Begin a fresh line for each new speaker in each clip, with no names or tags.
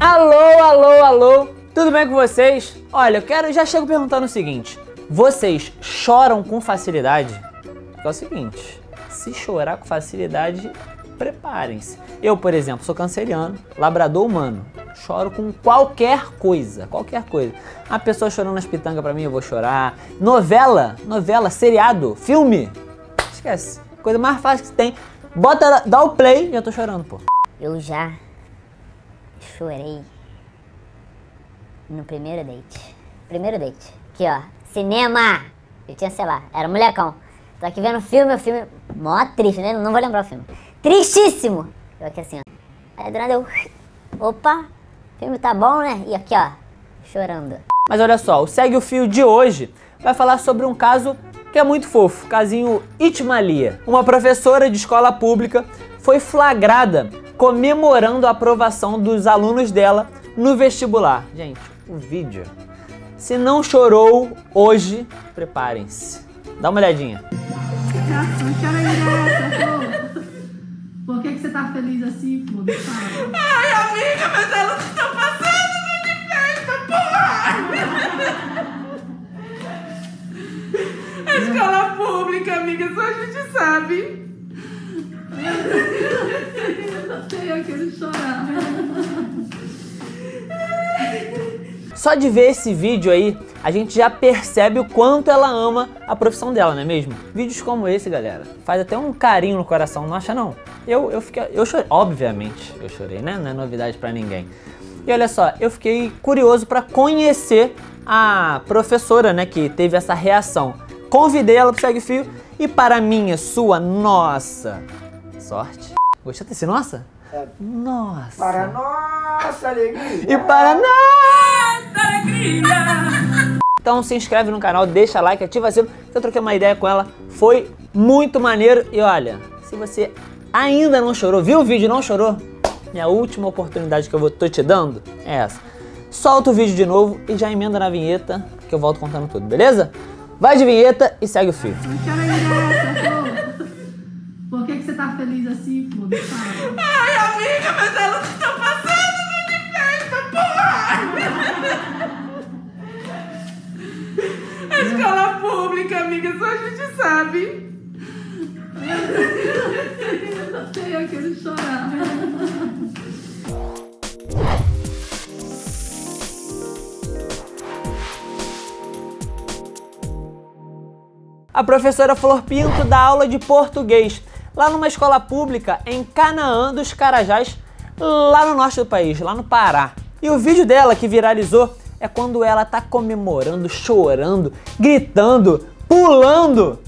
Alô, alô, alô, tudo bem com vocês? Olha, eu quero, já chego perguntando o seguinte: vocês choram com facilidade? É o seguinte, se chorar com facilidade, preparem-se. Eu, por exemplo, sou canceriano, labrador humano. Choro com qualquer coisa, qualquer coisa. A pessoa chorando nas pitangas pra mim, eu vou chorar. Novela, novela, seriado, filme. Esquece. Coisa mais fácil que tem. Bota, dá o play, já tô chorando, pô.
Eu já chorei no primeiro date. Primeiro date. Aqui, ó. Cinema! Eu tinha, sei lá, era molecão. Tô aqui vendo filme, o filme. Mó triste, né? Não vou lembrar o filme. Tristíssimo! Eu aqui assim, ó. Aí do nada eu. Opa! Filme tá bom, né? E aqui, ó. Chorando.
Mas olha só, o Segue o Fio de hoje vai falar sobre um caso que é muito fofo, casinho Itmalia. Uma professora de escola pública foi flagrada comemorando a aprovação dos alunos dela no vestibular. Gente, o vídeo. Se não chorou hoje, preparem-se. Dá uma olhadinha.
Por que, que você tá feliz assim, Flor?
Ai, amiga, mas elas estão passando de festa, porra! A escola pública, amiga, só a gente sabe.
Eu sei aquele chorar.
Só de ver esse vídeo aí, a gente já percebe o quanto ela ama a profissão dela, não é mesmo? Vídeos como esse, galera, faz até um carinho no coração, não acha não? Eu, eu fiquei, eu chorei, obviamente, eu chorei, né? Não é novidade pra ninguém. E olha só, eu fiquei curioso para conhecer a professora, né, que teve essa reação. Convidei ela pro Segue Fio e para minha, sua, nossa sorte. Gostou desse nossa? Nossa.
Para nossa alegria.
E para nossa alegria. Então se inscreve no canal, deixa like, ativa o sininho. Eu troquei uma ideia com ela, foi muito maneiro. E olha, se você ainda não chorou, viu o vídeo e não chorou, minha última oportunidade que eu vou tô te dando é essa. Solta o vídeo de novo e já emenda na vinheta que eu volto contando tudo, beleza? Vai de vinheta e segue o fio.
Não quero ir Flor. Por que, que você tá feliz assim, Flor? Fala.
Ai, amiga, mas elas estão passando de festa, porra! A escola pública, amiga, só a gente sabe.
Eu sei aquele chorar.
A professora Flor Pinto dá aula de português lá numa escola pública em Canaã dos Carajás, lá no norte do país, lá no Pará. E o vídeo dela que viralizou é quando ela tá comemorando, chorando, gritando, pulando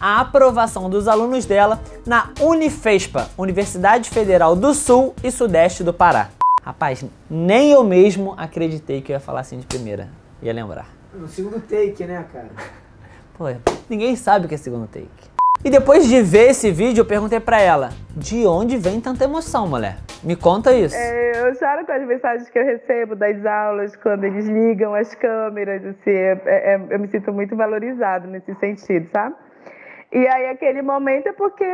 a aprovação dos alunos dela na Unifespa, Universidade Federal do Sul e Sudeste do Pará. Rapaz, nem eu mesmo acreditei que eu ia falar assim de primeira. Ia lembrar.
No segundo take, né, cara?
Pô, ninguém sabe o que é segundo take. E depois de ver esse vídeo, eu perguntei pra ela: de onde vem tanta emoção, mulher? Me conta isso.
É, eu choro com as mensagens que eu recebo das aulas, quando eles ligam as câmeras, assim, é, é, eu me sinto muito valorizado nesse sentido, sabe? E aí aquele momento é porque,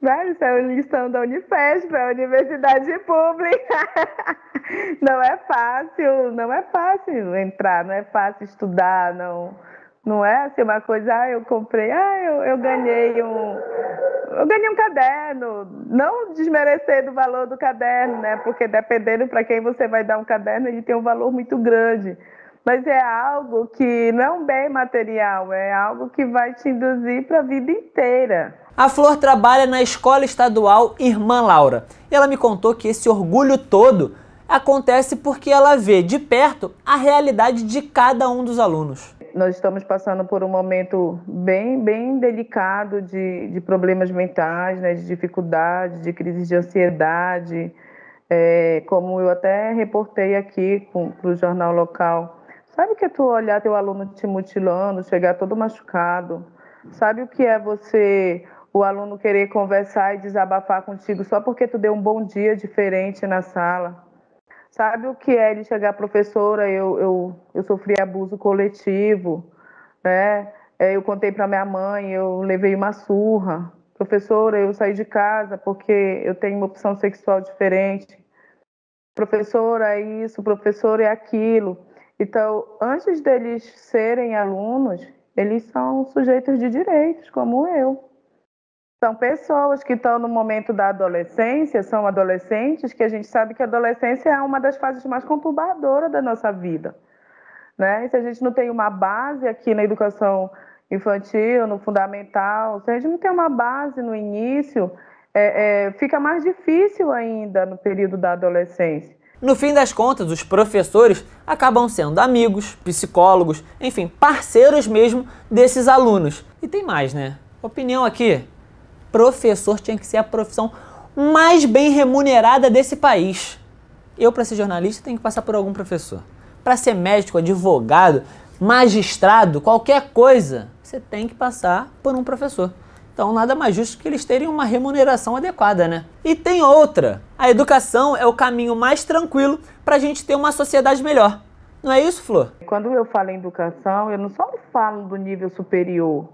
velho, isso é uma lição da Unifesp, é a universidade pública. não é fácil, não é fácil entrar, não é fácil estudar, não não é assim uma coisa, ah, eu comprei, ah, eu, eu ganhei um. Eu ganhei um caderno. Não desmerecer do valor do caderno, né? Porque dependendo para quem você vai dar um caderno, ele tem um valor muito grande. Mas é algo que não é um bem material, é algo que vai te induzir para a vida inteira.
A Flor trabalha na escola estadual Irmã Laura. E ela me contou que esse orgulho todo acontece porque ela vê de perto a realidade de cada um dos alunos
nós estamos passando por um momento bem, bem delicado de, de problemas mentais, né, de dificuldades, de crises de ansiedade, é, como eu até reportei aqui para o jornal local. Sabe que é tu olhar teu aluno te mutilando, chegar todo machucado? Sabe o que é você, o aluno querer conversar e desabafar contigo só porque tu deu um bom dia diferente na sala? Sabe o que é ele chegar, professora, eu, eu, eu sofri abuso coletivo, né? É, eu contei para minha mãe, eu levei uma surra. Professora, eu saí de casa porque eu tenho uma opção sexual diferente. professor é isso, professor é aquilo. Então, antes deles serem alunos, eles são sujeitos de direitos, como eu. São pessoas que estão no momento da adolescência, são adolescentes, que a gente sabe que a adolescência é uma das fases mais conturbadoras da nossa vida. Né? E se a gente não tem uma base aqui na educação infantil, no fundamental, se a gente não tem uma base no início, é, é, fica mais difícil ainda no período da adolescência.
No fim das contas, os professores acabam sendo amigos, psicólogos, enfim, parceiros mesmo desses alunos. E tem mais, né? Opinião aqui: professor tinha que ser a profissão mais bem remunerada desse país. Eu, para ser jornalista, tenho que passar por algum professor. Para ser médico, advogado, magistrado, qualquer coisa, você tem que passar por um professor. Então, nada mais justo que eles terem uma remuneração adequada, né? E tem outra. A educação é o caminho mais tranquilo para a gente ter uma sociedade melhor. Não é isso, Flor?
Quando eu falo em educação, eu não só falo do nível superior.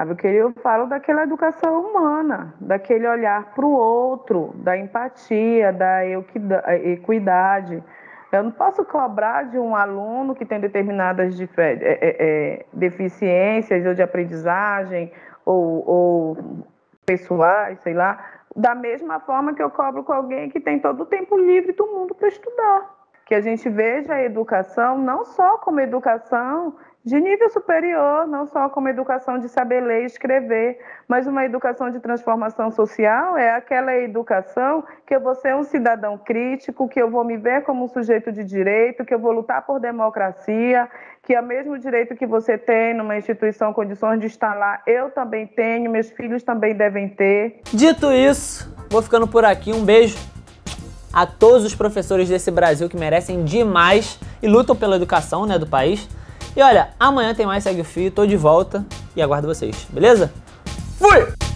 Sabe? Eu falo daquela educação humana, daquele olhar para o outro, da empatia, da equidade. Eu não posso cobrar de um aluno que tem determinadas é, é, é, deficiências ou de aprendizagem ou, ou pessoais, sei lá, da mesma forma que eu cobro com alguém que tem todo o tempo livre do mundo para estudar. Que a gente veja a educação não só como educação de nível superior, não só como educação de saber ler e escrever, mas uma educação de transformação social é aquela educação que eu vou ser um cidadão crítico, que eu vou me ver como um sujeito de direito, que eu vou lutar por democracia, que é o mesmo direito que você tem numa instituição, condições de estar lá, eu também tenho, meus filhos também devem ter.
Dito isso, vou ficando por aqui. Um beijo a todos os professores desse Brasil que merecem demais e lutam pela educação né, do país. E olha, amanhã tem mais Segue o Fio, tô de volta e aguardo vocês, beleza? Fui!